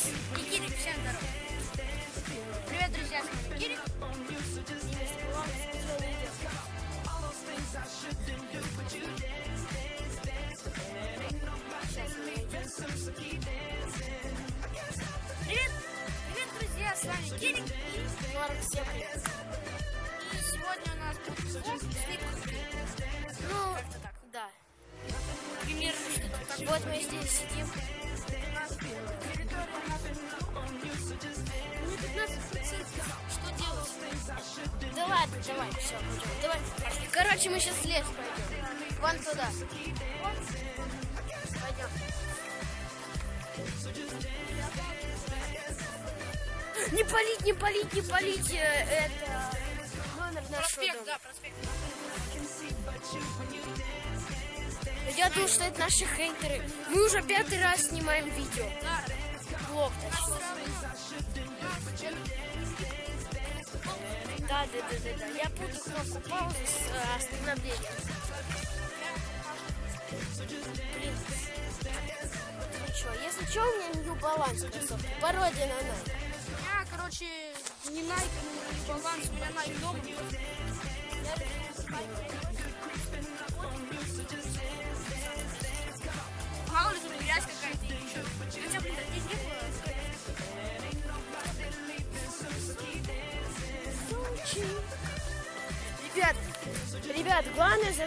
Феликс и Кирик, всем здорово. Привет, друзья, с вами Кирик. Привет, привет, друзья, с вами Кирик и Лорак, всем привет. И сегодня у нас будет Sleep Ну, да. Примерно что-то так. Вот мы здесь сидим. Что делать? Да ладно, давай, все. Давай. Короче, мы сейчас в лес пойдем. Вон туда. Пойдем. Не палить, не палить, не палить. э, Это Проспект, да, проспект. Я думаю, что это наши хейтеры. Мы уже пятый раз снимаем видео. Да, Влог, точнее. Да, да, да, да. Я путаю кнопку паузы с э, остановлением. Блин. Ничего, если что, у меня New Balance кроссовки. Пародия на Nike. Меня, короче, не Nike, не баланс, у меня Nike дома.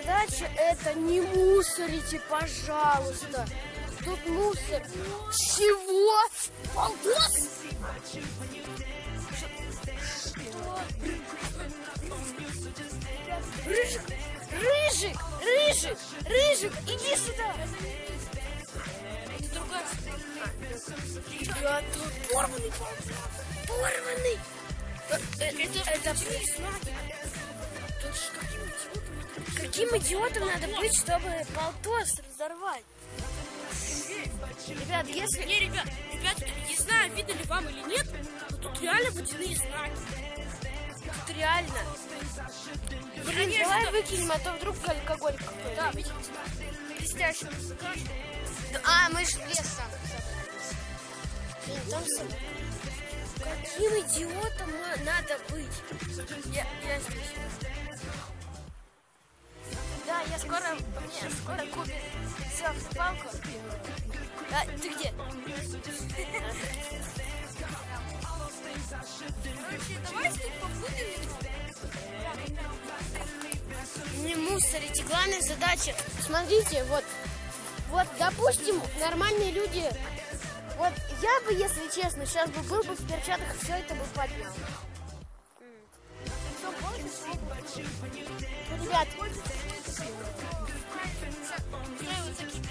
Задача это не мусорите, пожалуйста. Тут мусор. Чего? Полтос? Рыжик, Рыжик, Рыжик, Рыжик, иди сюда. Это Ребят, тут порванный. Порванный. Э, э, Это Тут ж каким идиотом Каким идиотом надо быть, чтобы полтос разорвать? Ребят, если... Не, ребят, ребят, не знаю, видно ли вам или нет, но тут реально водяные знаки. Тут реально... Блин, Конечно. давай выкинем, а то вдруг алкоголь какой-то. Да, видите? Блестящий. А, мы же лес сам Блин, там сам... Каким идиотом надо быть? Я, я здесь. Я скоро... Мне скоро купит селфи-палку. А, ты где? Короче, давайте тут побудем Не мусорите. Главная задача. Смотрите, вот, вот, допустим, нормальные люди. Вот я бы, если честно, сейчас бы был бы в перчатках, все это бы поднял. Ну, Ребят,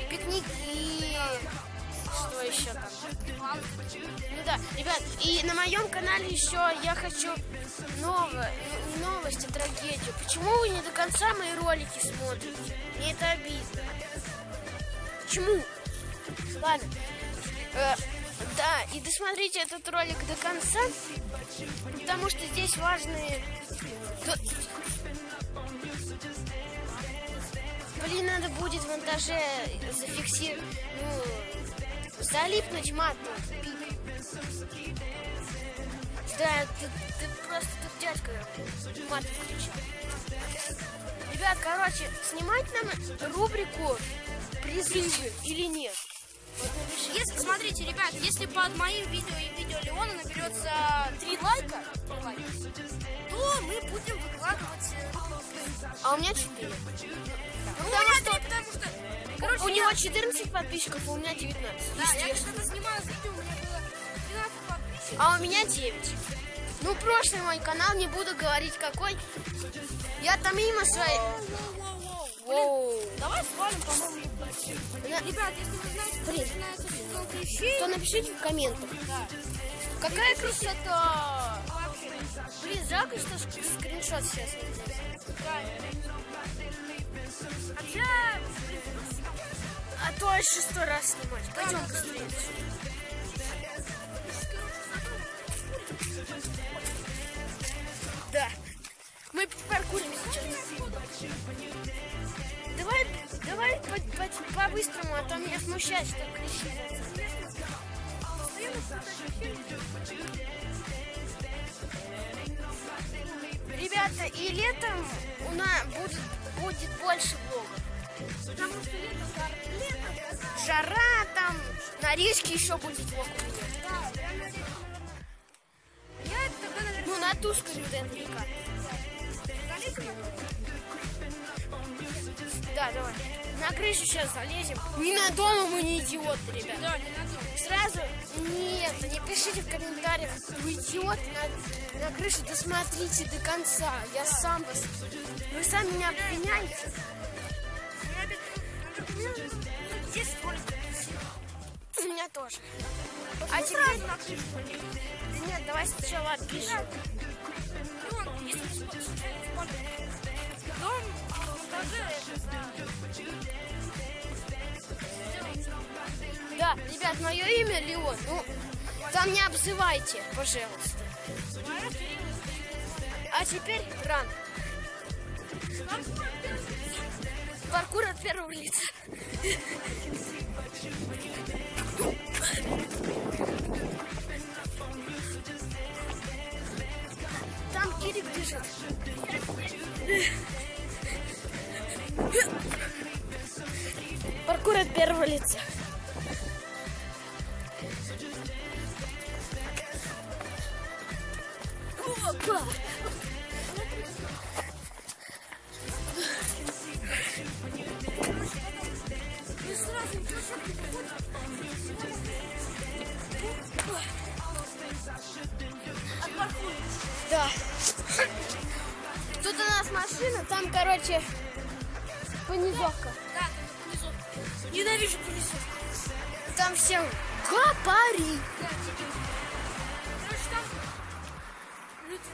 пикники, что еще там? Ну да, ребят, и на моем канале еще я хочу не новости, трагедию. Почему вы не до конца мои ролики смотрите? Мне это обидно. Почему? Ладно. Э, да, и досмотрите этот ролик до конца, потому что здесь важные... Блин, надо будет в монтаже зафиксировать, ну, залипнуть матом. Да, ты, ты просто тут дядька матом кричит. Ребят, короче, снимать нам рубрику призывы или нет? Вот. Если, смотрите, ребят, если под моим видео и видео Леона наберется 3 лайка, то мы будем выкладывать... э, А у меня 4. Ну, у меня три, потому что... Короче, у я- него 14 подписчиков, а у меня 19. Да, я естественно. когда снимала видео, у меня было 12 подписчиков. А у меня 9. Ну, прошлый мой канал, не буду говорить какой. Я там мимо своей... Воу. Блин, давай свалим, по-моему, На- Ребят, если вы знаете, как начинается сезон клещей, То напишите в комментах. да. Какая красота! Блин, жалко, что ск- скриншот сейчас. Хотя, блин, А то аж шестой раз снимать. Пойдем да, да, быстрее. Да. Мы паркурим сейчас по-быстрому, а то меня смущает, что Ребята, и летом у нас будет, будет больше влогов. Потому что летом, летом жара там, на речке еще будет влог у меня. Ну, на ту скажу, наверняка. Да, давай. На крышу сейчас залезем. Не на дома мы не идиоты, ребят. Да, не надо. Сразу нет, не пишите в комментариях, вы идиот, на, на крышу досмотрите до конца. Я сам вас... Вы сами меня обвиняете. Ну. У меня тоже. А А сразу теперь... на крышу полезу. Нет, давай сначала отпишем. Ну. Дом. Да, ребят, мое имя Леон. Ну, там не обзывайте, пожалуйста. А теперь ран. Паркур от первого лица. Там Кирик бежит. Лица. Опа! Да. Тут у нас машина, там, короче, понизовка. Да. Ненавижу внизу. Там. Да, типа. Короче, там... люди-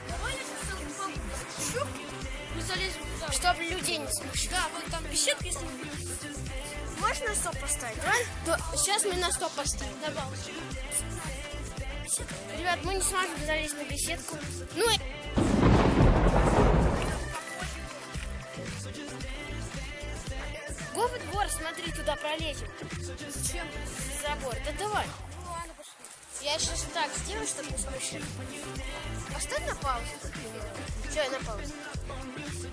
палку спущу. Мы залезем туда. Чтобы людей не смущать. Да, вот там беседка, если... Можно стоп поставить? Давай. Сейчас мы на стоп поставим. На паузу. Ребят, мы не сможем залезть на беседку. Ну смотри, туда пролезем. Зачем? Забор. Да давай. Ну ладно, пошли. Я сейчас так сделаю, чтобы не смущать. Поставь на паузу. Все, я на паузу.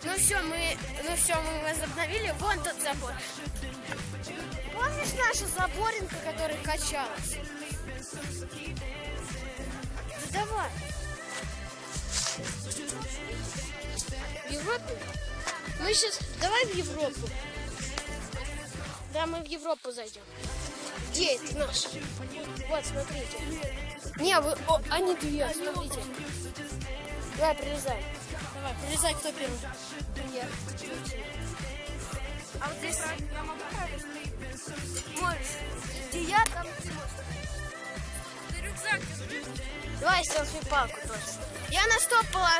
Ну все, мы, ну все, мы возобновили. Вон тот забор. Помнишь наша заборинка, которая качалась? Да давай. Европу? Мы сейчас... Давай в Европу. Да, мы в Европу зайдем. Где это наши? Вот, смотрите. Не, вы... О, они две, смотрите. Давай, прилезай. Давай, пролезай, кто первый. Я. А вот здесь я могу? Можешь. Где я, там ты можешь. Ты рюкзак держи. Давай селфи-палку тоже. Я на стоп пола...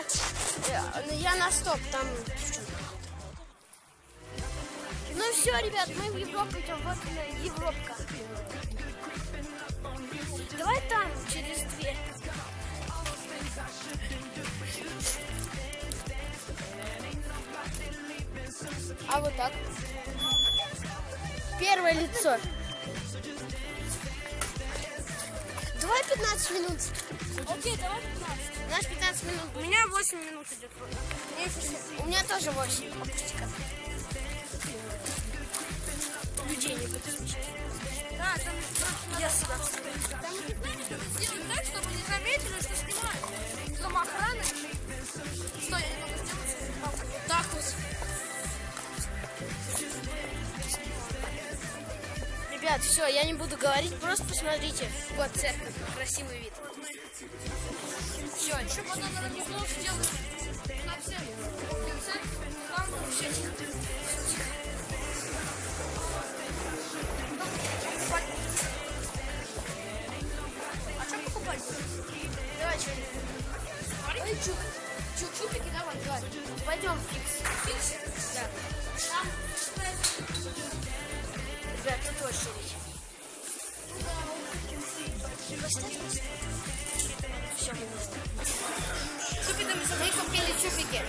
Я, я на стоп, там девчонка. Ну все, ребят, мы в Европу идем. Вот она, Европка. Давай там, через дверь. А вот так. Первое лицо. Давай 15 минут. Окей, давай 15. У нас 15 минут. У меня 8 минут идет. У меня тоже 8. Опусти-ка. Не сделать не не сделать? Ребят, все, я не буду говорить, просто посмотрите. Вот церковь, красивый вид. Все, еще потом на разлог сделаю на. Там все. Тихо. Пойдем, фикс. Фикс. Да. Там. Ребят, тут очередь. Все, мы стол. Чупиками Мы купили чупики.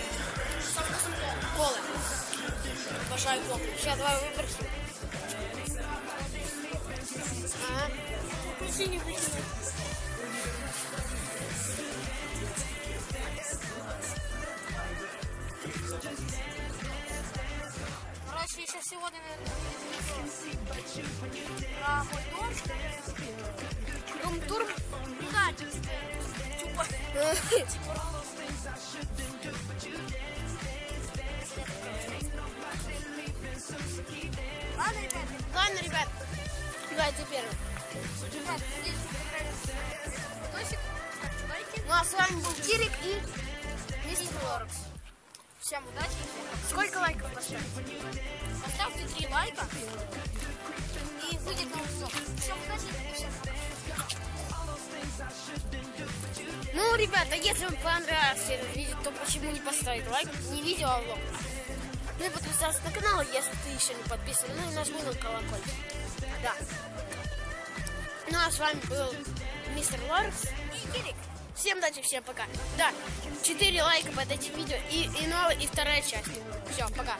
со вкусом. Колы. Обожаю колу. Сейчас, давай выбросим. Ага. Ключи не выкинуть. Короче, еще сегодня, про мой дом. Рум-турм. Ну да, типа, типа, Ладно, ребят, Ладно, ребят. Давайте первым. ребят, надеюсь, вам понравился видосик. Ставьте лайки. Ну а с вами был Кирик и мистер Лоракс. Всем удачи. Сколько лайков поставить? Поставьте 3 лайка и выйдет на обзор. Всем удачи. Ну, ребята, если вам понравилось это видео, то почему не поставить лайк? Не видео, а влог. Ну и подписаться на канал, если ты еще не подписан. Ну и нажми на колокольчик. Да. Ну а с вами был мистер Лоракс. И Кирик. Всем удачи, всем пока. Да, 4 лайка под этим видео и, и новая, и вторая часть. Все, пока.